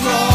wrong.